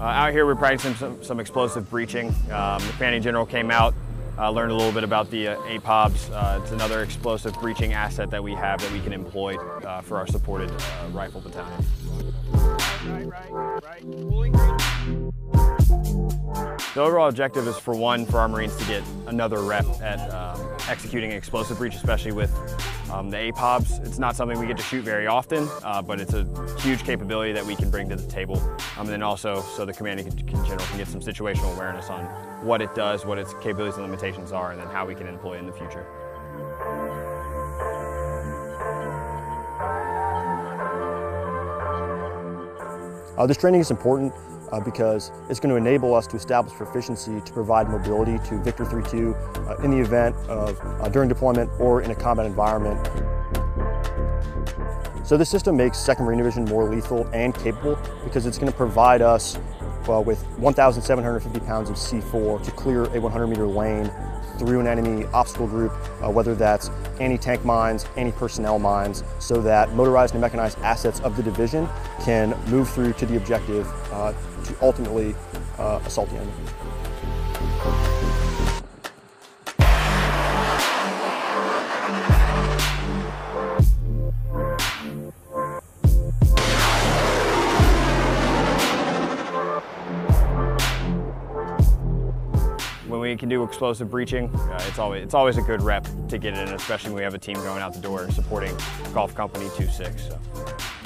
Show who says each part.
Speaker 1: Uh, out here we're practicing some, some explosive breaching. Um, the commanding general came out, uh, learned a little bit about the uh, APOBS. Uh, it's another explosive breaching asset that we have that we can employ uh, for our supported uh, rifle battalion. Right, right, right. The overall objective is for one, for our Marines to get another rep at um, executing explosive breach, especially with um, the APOBS. It's not something we get to shoot very often, uh, but it's a huge capability that we can bring to the table. Um, and then also, so the commanding general can get some situational awareness on what it does, what its capabilities and limitations are, and then how we can employ it in the future.
Speaker 2: Uh, this training is important uh, because it's going to enable us to establish proficiency to provide mobility to Victor 3-2 uh, in the event of uh, during deployment or in a combat environment. So this system makes 2nd Marine Division more lethal and capable because it's going to provide us well, with 1,750 pounds of C4 to clear a 100 meter lane through an enemy obstacle group, uh, whether that's anti-tank mines, anti-personnel mines, so that motorized and mechanized assets of the division can move through to the objective uh, to ultimately uh, assault the enemy.
Speaker 1: When we can do explosive breaching, uh, it's always it's always a good rep to get in, especially when we have a team going out the door supporting Golf Company 2-6. So.